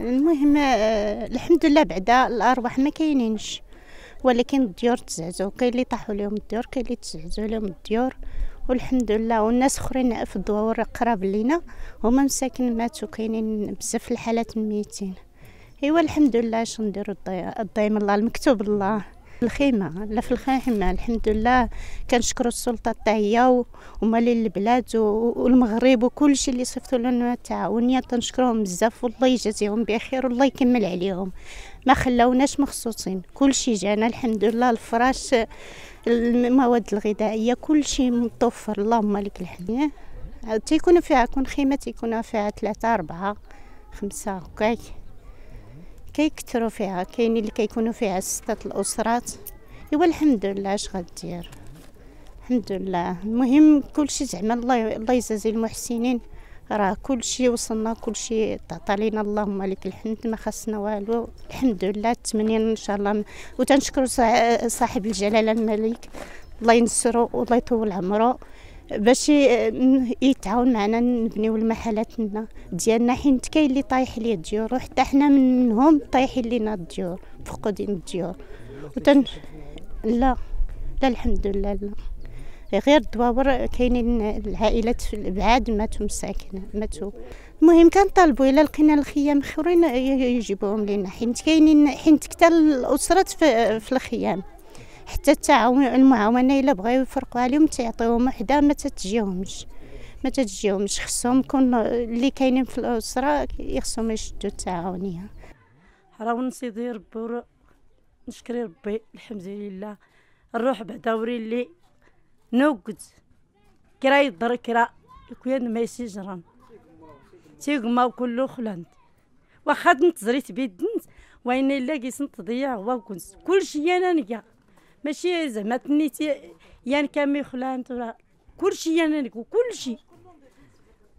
المهم آه، الحمد لله بعدا الأرواح ما كاينينش. ولكن الديور تزعزعوا كاين اللي طاحوا لهم الديور كاين اللي تزعزعوا لهم الديور. والحمد لله والناس أخرين في الدوار قراب لينا هما مساكن ماتوا كاينين بزاف الحالات ميتين. إيوا الحمد لله اش نديروا الضيم الله المكتوب الله. الخيمة لا في الخيمة الحمد لله. كنشكروا السلطة حتى هي ومالين البلاد والمغرب وكل شيء اللي صيفطوا لنا التعاونية تنشكرهم بزاف والله يجازيهم بخير والله يكمل عليهم. ما خلاوناش مخصوصين. كل شيء جانا الحمد لله. الفراش المواد الغذائية كل شيء متوفر. اللهم لك الحمد. تيكون فيها كون خيمة تيكون فيها ثلاثة أربعة خمسة هكاك. كيكثروا فيها كاين اللي كيكونوا فيها ستة الأسرات. إيوا الحمد لله اش غدير؟ الحمد لله المهم كلشي زعما الله الله يجازي المحسنين. راه كلشي وصلنا كلشي تعطى لينا اللهم لك الحمد ما خصنا والو. الحمد لله تمنين إن شاء الله. وتنشكر صاحب الجلالة الملك. الله ينصرو والله يطول عمره. باش يتعاون معنا نبنيو المحلات ديالنا حيت كاين اللي طايح ليه الديور وحتى حنا منهم طايحين لينا الديور مفقودين الديور. وتن لا لا الحمد لله لا. غير الدواور كاينين العائلات في الابعاد ماتوا مساكن ماتوا. المهم كنطالبوا إلا لقينا الخيام اخرين يجيبوهم لنا حيت كاينين حيت كثر الاسرات في, في الخيام. حتى التعاون المعاونة إلا بغاو يفرقوا عليهم تيعطيوهم وحدة ما تتجيهمش. ما تتجيهمش. خصهم يكون اللي كاينين في الأسرة يخصهم يشدوا التعاونية. راه سيدي ربي نشكري ربي الحمد لله. الروح بعدا وري نوقد. كرا يضر كرا كوين ما يسجران. تيقما كله خلاند واخا نتزريت بيدنت وين إلا كيسنت تضيع هو كنت كلشي أنا نكا ماشي زعما تنيتي يعني كامي خلانت ولا كلشي أنا نكو كلشي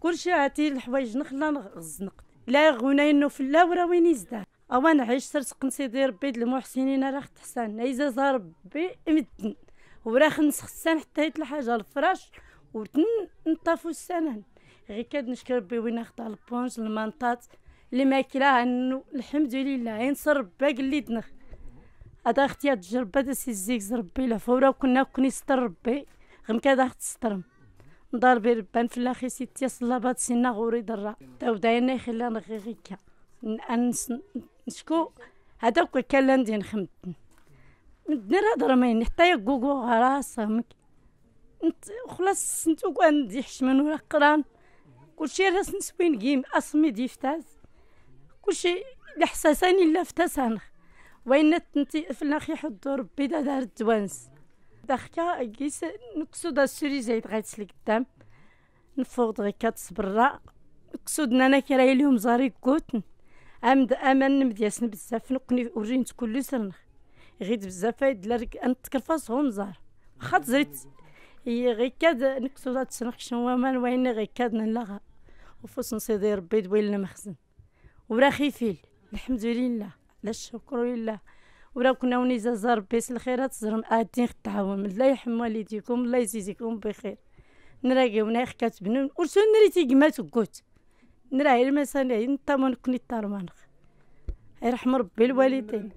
كلشي عاتي الحوايج نخلا نغزنق. لا غنى انه في ورا وين يزداد. اوانا عيش سرسق نسيدي ربي المحسنين راه تحسن إذا زار ربي مدن وراخ نسخسان حتى يطلع حاجة الفراش ونطافو السنان غير كاد نشكر ربي وين أخطأ البونج المنطات اللي انه الحمد لله. ينصر باقي اللي دنخ. هذا أختي هاد الجربة دا سيزيك ربي لا فورا وكنا كوني ستر ربي. غم كذا تسترم ندار بربان في الاخي سيتي صلابات سينا غوري درا. داو داينا يخلينا غير غيكا نشكو. هذاك كان لاندي نخمتن مدنا هضر ما حتى يقوقو غراسة مك انت خلاص نتو عندي حشمن ولا قران. كلشي راس نسوين كيم أصمي ديفتاز كلشي الحساساني لا فتاسانخ وين تنتي في الاخي حضو ربي دا دار الدوانس داخكا كيس نقصو دا السوري زايد غايتسلي قدام. نفوض غي كتصبرا نقصود أنا كراي اليوم زاري كوتن امد أمان مدياسن بزاف. نقني ورينت كل سرنخ. غيد بزاف يدلر نتكرفاس هم زار. واخا هي غي كاد نكسو ذات سنخ شنو مان وين غي كاد نلغى وفوس نصيدي ربي دويل المخزن ورا خيفيل الحمد لله. الشكر لله. ورا كنا ونيزا زار بيس الخيرات زرم ادين التعاون الله يحمي والديكم الله يزيدكم بخير. نراقي ونايخ كاتبنون ورسول نريتي قمات وقوت نراهي المسالة نطامون كني الطارمانخ يرحم ربي الوالدين.